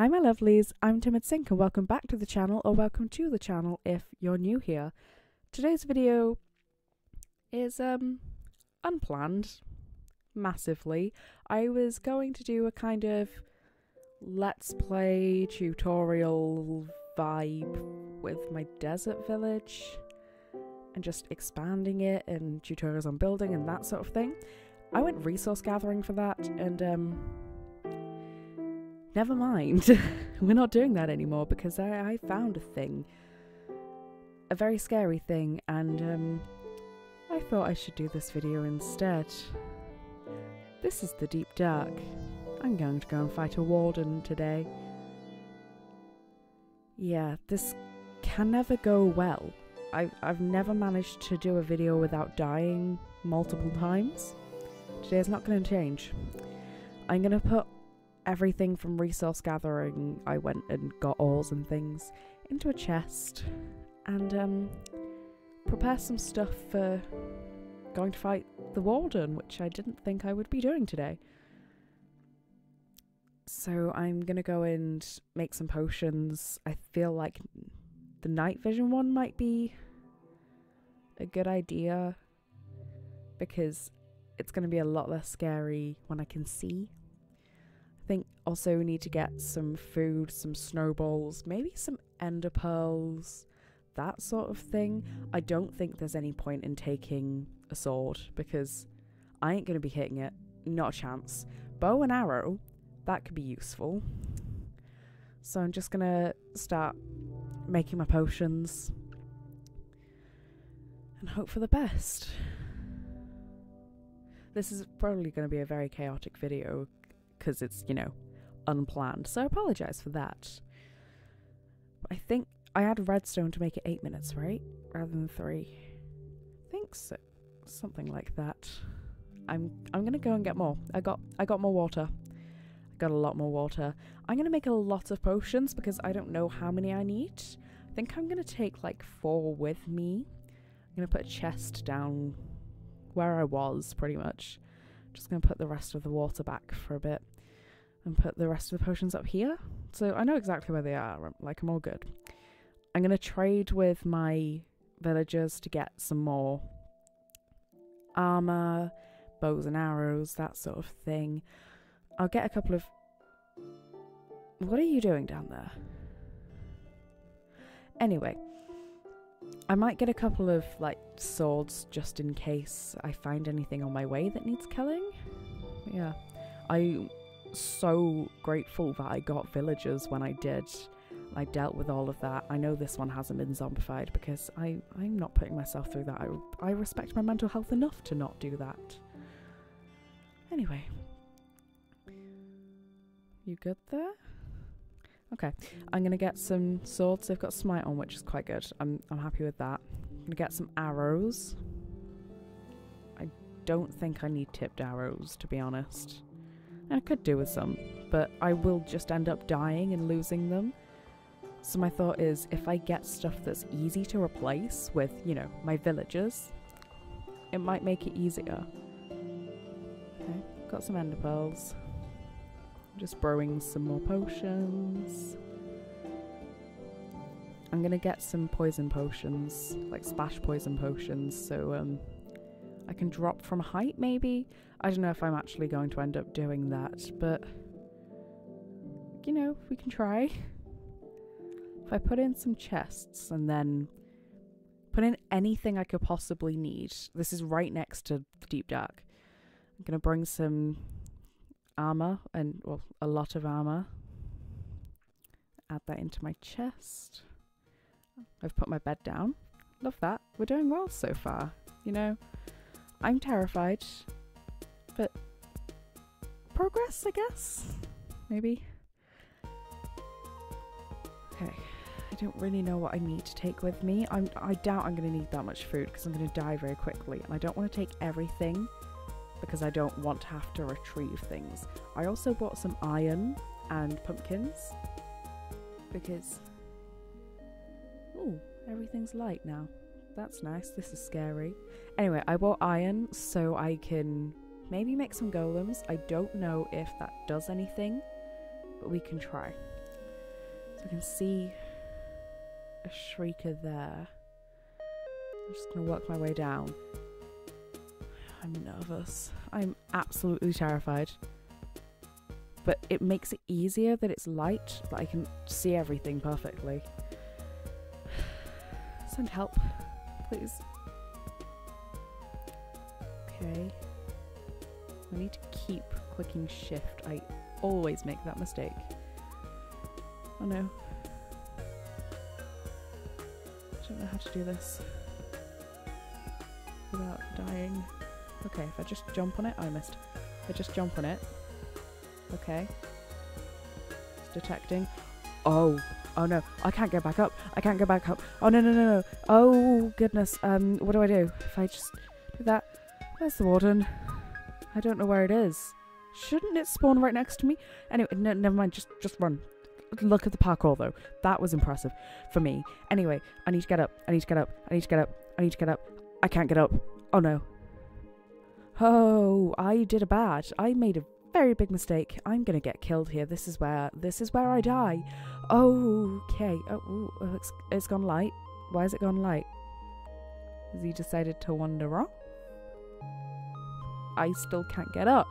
Hi my lovelies, I'm Timid Sink and welcome back to the channel or welcome to the channel if you're new here. Today's video is um unplanned massively. I was going to do a kind of let's play tutorial vibe with my desert village and just expanding it and tutorials on building and that sort of thing. I went resource gathering for that and um never mind. We're not doing that anymore because I, I found a thing. A very scary thing, and um, I thought I should do this video instead. This is the Deep Dark. I'm going to go and fight a warden today. Yeah, this can never go well. I've, I've never managed to do a video without dying multiple times. Today is not going to change. I'm going to put everything from resource gathering, I went and got ores and things into a chest and um, prepare some stuff for going to fight the warden, which I didn't think I would be doing today. So I'm gonna go and make some potions. I feel like the night vision one might be a good idea because it's to be a lot less scary when I can see think also we need to get some food, some snowballs, maybe some ender pearls, that sort of thing. I don't think there's any point in taking a sword because I ain't going to be hitting it. Not a chance. Bow and arrow, that could be useful. So I'm just going to start making my potions and hope for the best. This is probably going to be a very chaotic video because it's, you know, unplanned. So I apologize for that. I think I had redstone to make it eight minutes, right? Rather than three. I think so. Something like that. I'm I'm gonna go and get more. I got I got more water. I got a lot more water. I'm gonna make a lot of potions because I don't know how many I need. I think I'm gonna take like four with me. I'm gonna put a chest down where I was pretty much. Just to put the rest of the water back for a bit and put the rest of the potions up here. So I know exactly where they are. Um, like, I'm all good. I'm going to trade with my villagers to get some more armor, bows and arrows, that sort of thing. I'll get a couple of... What are you doing down there? Anyway, I might get a couple of like swords just in case I find anything on my way that needs killing. Yeah. I'm so grateful that I got villagers when I did. I dealt with all of that. I know this one hasn't been zombified because I, I'm not putting myself through that. I, I respect my mental health enough to not do that. Anyway. You good there? Okay, I'm gonna get some swords. They've got smite on, which is quite good. I'm I'm happy with that. I'm gonna get some arrows. I don't think I need tipped arrows, to be honest. I could do with some, but I will just end up dying and losing them. So my thought is, if I get stuff that's easy to replace with, you know, my villagers, it might make it easier. Okay, got some ender pearls. Just brewing some more potions. I'm gonna get some poison potions, like splash poison potions, so um, I can drop from height maybe? I don't know if I'm actually going to end up doing that, but you know, we can try. If I put in some chests and then put in anything I could possibly need, this is right next to the Deep Dark. I'm gonna bring some armor and well a lot of armor add that into my chest I've put my bed down love that we're doing well so far you know I'm terrified but progress I guess maybe okay I don't really know what I need to take with me I'm, I doubt I'm going to need that much food because I'm going to die very quickly and I don't want to take everything because I don't want to have to retrieve things. I also bought some iron and pumpkins because oh, everything's light now. That's nice. This is scary. Anyway, I bought iron so I can maybe make some golems. I don't know if that does anything, but we can try. So I can see a shrieker there. I'm just gonna work my way down. I'm nervous. I'm absolutely terrified. But it makes it easier that it's light, that I can see everything perfectly. Send help, please. Okay. I need to keep clicking shift. I always make that mistake. Oh no. I don't know how to do this without dying. Okay, if I just jump on it, I missed. If I just jump on it. Okay. It's detecting. Oh, oh no, I can't go back up. I can't go back up. Oh no, no, no, no. Oh goodness. Um, what do I do? If I just do that, where's the warden? I don't know where it is. Shouldn't it spawn right next to me? Anyway, no, never mind. Just, just run. Look at the parkour though. That was impressive for me. Anyway, I need to get up. I need to get up. I need to get up. I need to get up. I can't get up. Oh no. Oh, I did a bad. I made a very big mistake. I'm gonna get killed here. This is where this is where I die. Okay. Oh, ooh, oh, it's, it's gone light. Why has it gone light? Has he decided to wander off? I still can't get up.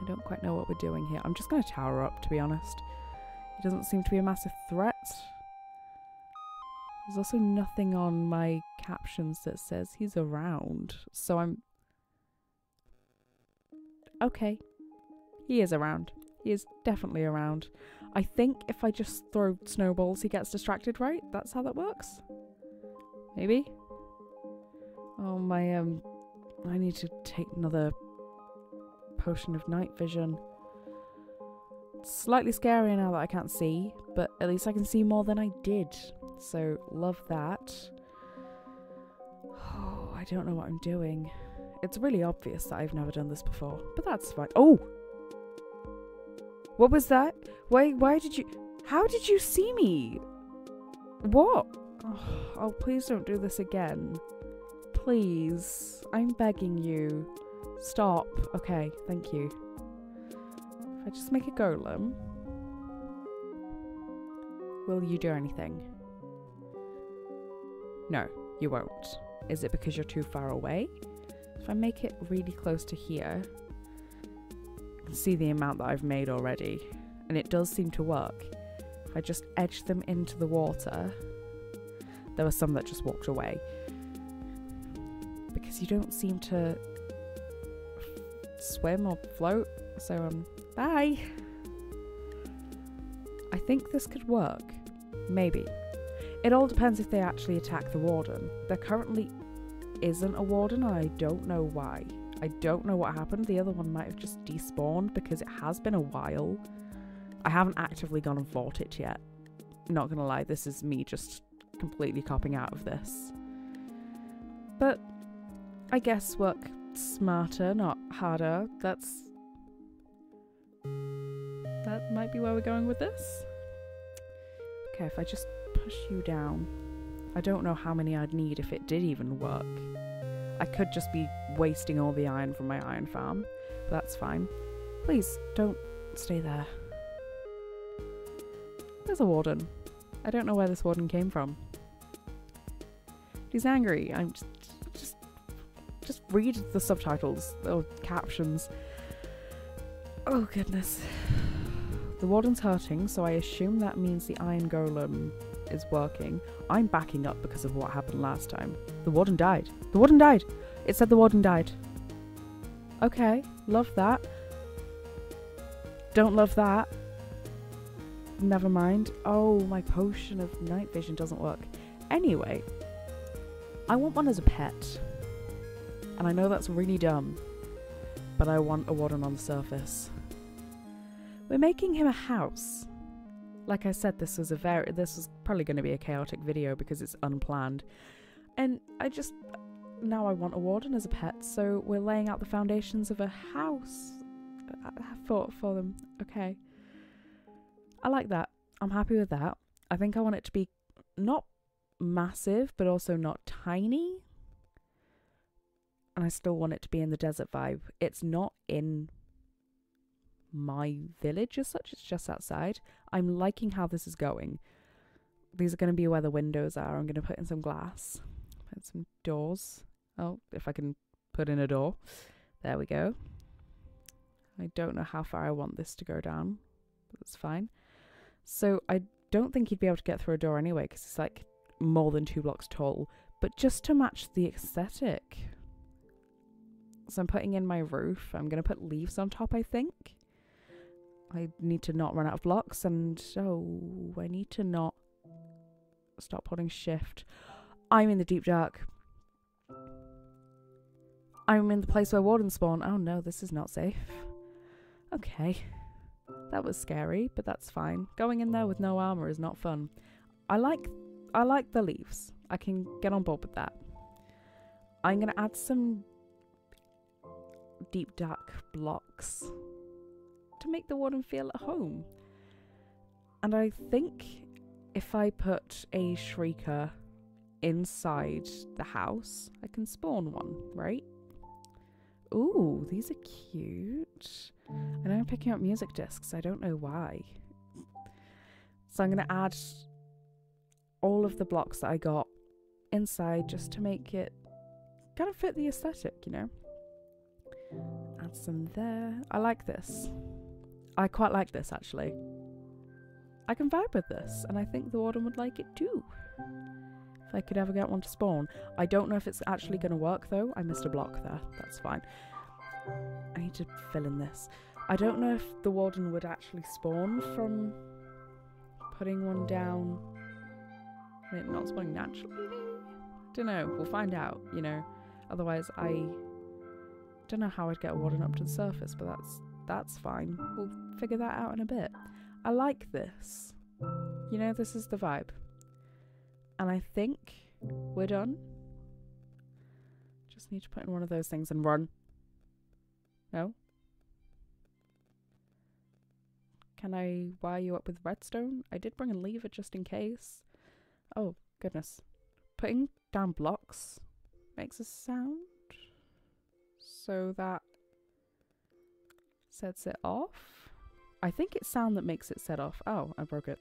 I don't quite know what we're doing here. I'm just gonna tower up, to be honest. He doesn't seem to be a massive threat. There's also nothing on my captions that says he's around. So I'm. Okay. He is around. He is definitely around. I think if I just throw snowballs, he gets distracted, right? That's how that works? Maybe? Oh, my, um. I need to take another potion of night vision. It's slightly scarier now that I can't see, but at least I can see more than I did. So, love that. Oh, I don't know what I'm doing. It's really obvious that I've never done this before, but that's fine. Oh! What was that? Why why did you How did you see me? What? Oh, please don't do this again. Please. I'm begging you. Stop. Okay, thank you. If I just make a golem, will you do anything? No, you won't. Is it because you're too far away? If I make it really close to here, see the amount that I've made already. And it does seem to work. If I just edge them into the water, there were some that just walked away. Because you don't seem to swim or float. So, um, bye. I think this could work. Maybe. It all depends if they actually attack the warden. There currently isn't a warden, and I don't know why. I don't know what happened. The other one might have just despawned because it has been a while. I haven't actively gone and fought it yet. Not gonna lie, this is me just completely copping out of this. But I guess work smarter, not harder. That's. That might be where we're going with this. Okay, if I just push you down. I don't know how many I'd need if it did even work. I could just be wasting all the iron from my iron farm, but that's fine. Please, don't stay there. There's a warden. I don't know where this warden came from. He's angry. I'm just, just, just read the subtitles or captions. Oh goodness. The warden's hurting, so I assume that means the iron golem is working. I'm backing up because of what happened last time. The warden died. The warden died! It said the warden died. Okay, love that. Don't love that. Never mind. Oh, my potion of night vision doesn't work. Anyway, I want one as a pet. And I know that's really dumb, but I want a warden on the surface. We're making him a house. Like I said, this was a very this was probably going to be a chaotic video because it's unplanned. And I just now I want a warden as a pet, so we're laying out the foundations of a house uh, for for them. Okay. I like that. I'm happy with that. I think I want it to be not massive, but also not tiny. And I still want it to be in the desert vibe. It's not in my village as such. It's just outside. I'm liking how this is going. These are going to be where the windows are. I'm going to put in some glass, put some doors. Oh, if I can put in a door. There we go. I don't know how far I want this to go down. But that's fine. So I don't think he'd be able to get through a door anyway because it's like more than two blocks tall. But just to match the aesthetic. So I'm putting in my roof. I'm going to put leaves on top, I think. I need to not run out of blocks and oh, I need to not stop holding shift. I'm in the deep dark. I'm in the place where wardens spawn. Oh no, this is not safe. Okay. That was scary, but that's fine. Going in there with no armor is not fun. I like I like the leaves. I can get on board with that. I'm going to add some deep dark blocks to make the warden feel at home. And I think if I put a shrieker inside the house, I can spawn one, right? Ooh, these are cute. Know I'm picking up music discs, I don't know why. So I'm going to add all of the blocks that I got inside just to make it kind of fit the aesthetic, you know? Add some there. I like this. I quite like this actually. I can vibe with this, and I think the warden would like it too. If I could ever get one to spawn. I don't know if it's actually going to work though. I missed a block there. That's fine. I need to fill in this. I don't know if the warden would actually spawn from putting one down it not spawning naturally? Don't know. We'll find out, you know. Otherwise, I don't know how I'd get a warden up to the surface, but that's that's fine. We'll figure that out in a bit. I like this. You know, this is the vibe. And I think we're done. Just need to put in one of those things and run. No? Can I wire you up with redstone? I did bring a lever just in case. Oh, goodness. Putting down blocks makes a sound. So that sets it off. I think it's sound that makes it set off. Oh, I broke it.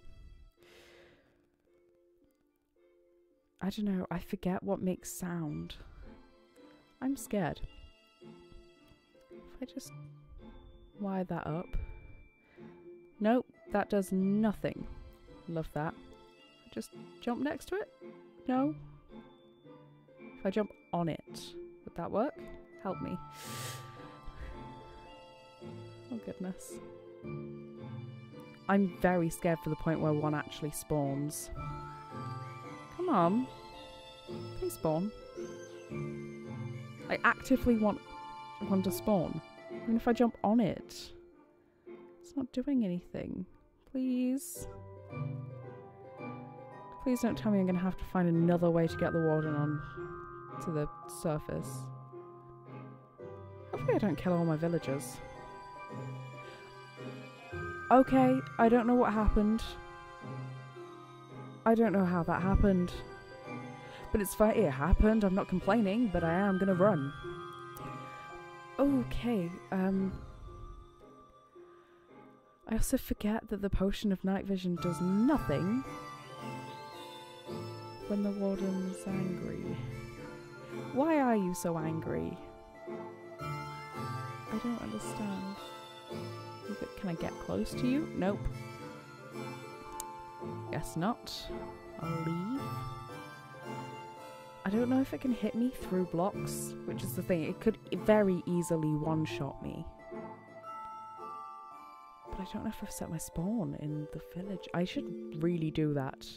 I don't know. I forget what makes sound. I'm scared. If I just wire that up. Nope, that does nothing. Love that. Just jump next to it? No? If I jump on it, would that work? Help me. Oh goodness. I'm very scared for the point where one actually spawns. On. Please spawn. I actively want one to spawn. Even if I jump on it. It's not doing anything. Please. Please don't tell me I'm going to have to find another way to get the warden on to the surface. Hopefully I don't kill all my villagers. Okay, I don't know what happened. I don't know how that happened. But it's fine, it happened, I'm not complaining, but I am gonna run. Okay, um... I also forget that the potion of night vision does nothing when the warden's angry. Why are you so angry? I don't understand. Can I get close to you? Nope. Guess not. I'll leave. I don't know if it can hit me through blocks, which is the thing. It could very easily one-shot me. But I don't know if I've set my spawn in the village. I should really do that.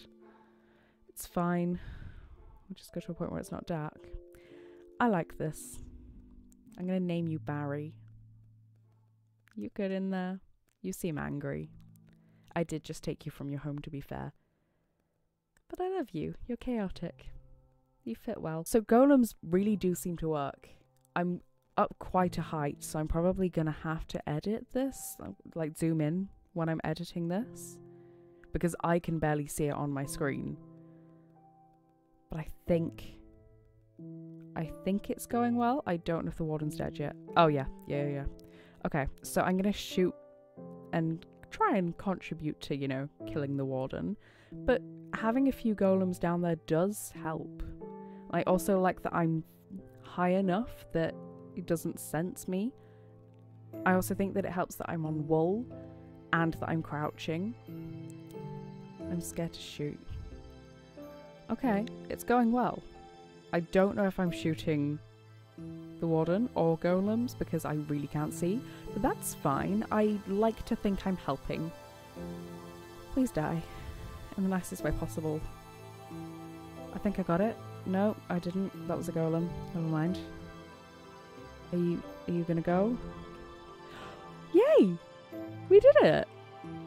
It's fine. We'll just go to a point where it's not dark. I like this. I'm going to name you Barry. You good in there? You seem angry. I did just take you from your home, to be fair. But I love you. You're chaotic. You fit well. So golems really do seem to work. I'm up quite a height, so I'm probably going to have to edit this, um, like zoom in when I'm editing this, because I can barely see it on my screen. But I think... I think it's going well. I don't know if the warden's dead yet. Oh, yeah. Yeah, yeah, yeah. Okay, so I'm going to shoot and try and contribute to, you know, killing the warden. But having a few golems down there does help. I also like that I'm high enough that it doesn't sense me. I also think that it helps that I'm on wool and that I'm crouching. I'm scared to shoot. Okay, it's going well. I don't know if I'm shooting the warden or golems because I really can't see, that's fine. I like to think I'm helping. Please die in the nicest way possible. I think I got it. No, I didn't. That was a golem. Never mind. Are you are you gonna go? Yay! We did it!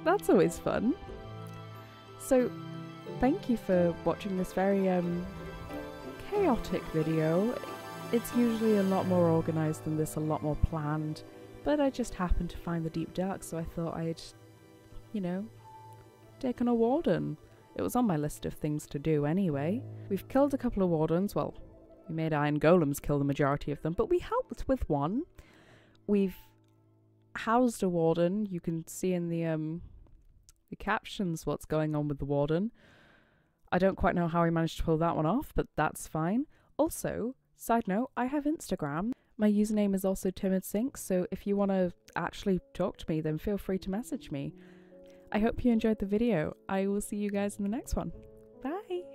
That's always fun. So thank you for watching this very um chaotic video. It's usually a lot more organised than this, a lot more planned. But I just happened to find the deep dark, so I thought I'd, you know, take on a warden. It was on my list of things to do anyway. We've killed a couple of wardens, well, we made iron golems kill the majority of them, but we helped with one. We've housed a warden. You can see in the um the captions what's going on with the warden. I don't quite know how I managed to pull that one off, but that's fine. Also, side note, I have Instagram. My username is also TimidSink, so if you want to actually talk to me, then feel free to message me. I hope you enjoyed the video. I will see you guys in the next one. Bye!